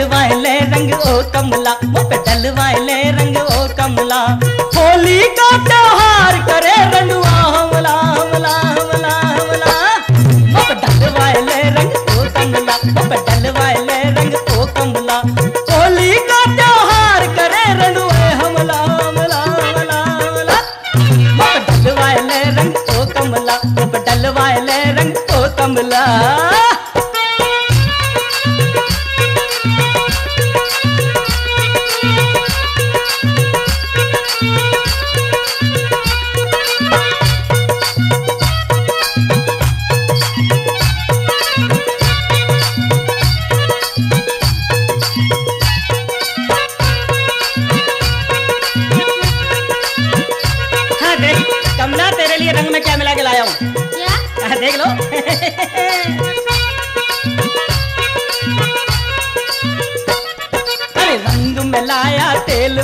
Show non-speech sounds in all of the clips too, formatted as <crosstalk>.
डलवाए रंग ओ कमला, मुँह डलवाए रंग ओ कमला। होली का त्योहार करे रंगवा हमला हमला हमला हमला। मुँह डलवाए रंग ओ कमला, मुँह डलवाए रंग ओ कमला। होली का त्योहार करे रंगवा हमला हमला हमला हमला। मुँह डलवाए रंग ओ कमला, मुँह डलवाए रंग ओ कमला।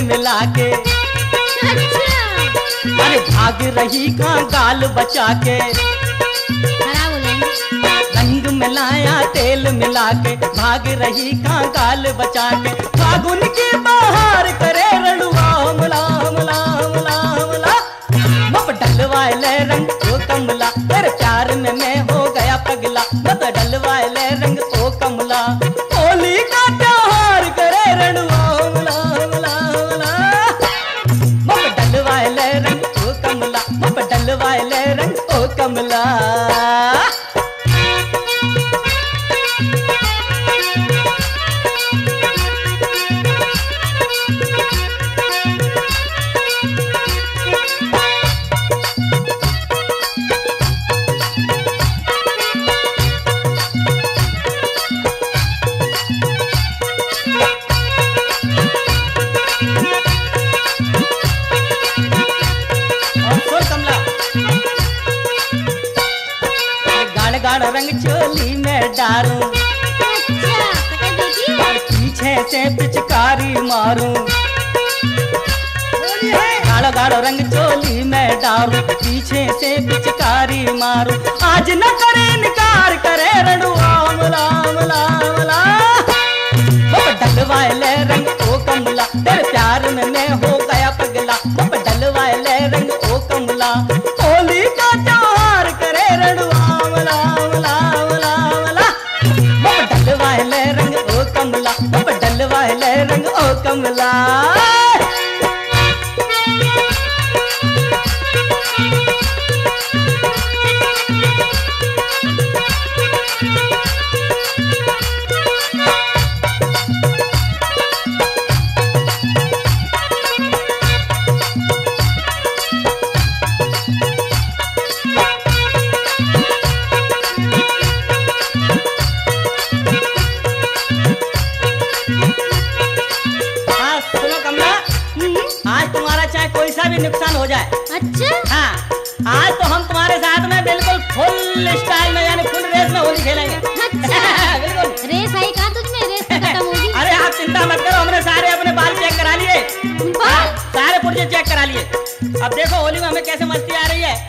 तेल मिला के अच्छा अरे भाग रही का गाल बचा के रंग मिलाया, तेल मिला के भाग रही का गाल बचा के फागुन की बाहर करे कमला। और पीछे से पिचकारी मारू। गाढ़ो गाढ़ो रंग चोली में डारू। पीछे से पिचकारी मारू। आज न करे इनकार करे रणुआ ओ रंग ओ कमला। सा भी नुकसान हो जाए। अच्छा? हाँ। आज तो हम तुम्हारे साथ में बिल्कुल फुल स्टाइल में यानी फुल रेस में होली खेलेंगे। अच्छा। <laughs> बिल्कुल। रेस आई कहा तुझमें रेस खत्म होगी? <laughs> अरे आप चिंता मत करो हमने सारे अपने बाल चेक करा लिए। हाँ, सारे पुर्जे चेक करा लिए। अब देखो होली में हमें कैसे मस्ती आ रही है।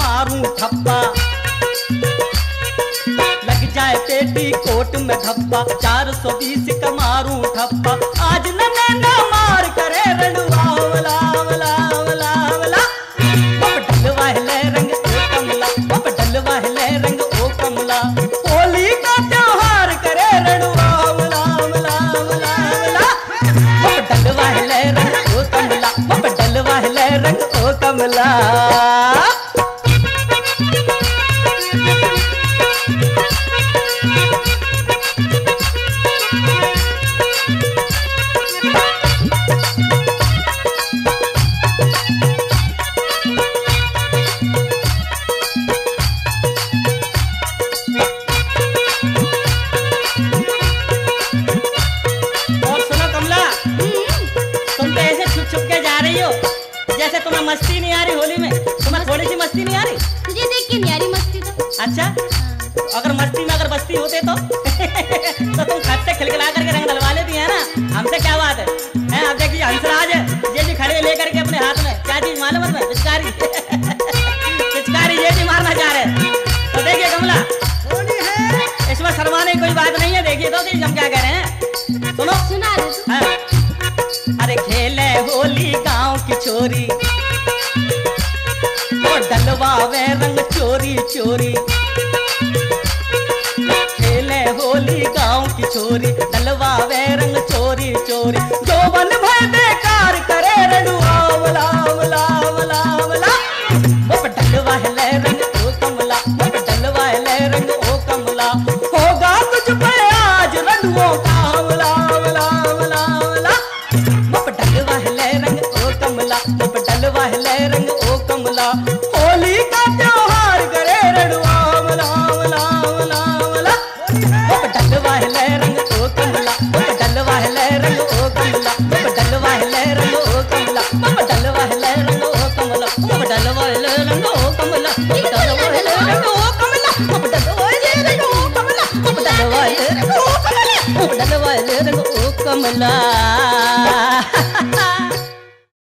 मारूं ठप्पा लग जाए पेटी कोट में धब्बा चार सौ बीस का मारूं ठप्पा आज न मार करे रणुआ वाला कमला रंग कमला। का त्योहार करे कमला रंग कमला। अच्छा? अगर मस्ती में अगर बस्ती होते तो? <laughs> तो तुम खत से खिलखिला करके रंग डलवा लेती है ना? हमसे क्या बात है? हैं? अब देखिए हंसराज ये जी खड़े लेकर के अपने हाथ में। क्या चीज़ मालूम है पिचकारी। <laughs> पिचकारी ये जी मारना चाह रहे हैं। तो देखिए कमला। होली है। इसमें शर्माने की कोई बात नहीं है। देखिए तो हम क्या कह रहे हैं? सुनो। सुना हाँ। अरे खेले होली गाँव की छोरी ओ डलवावे रंग चोरी चोरी। खेले होली गाँव की छोरी डलवावे रंग चोरी चोरी। love.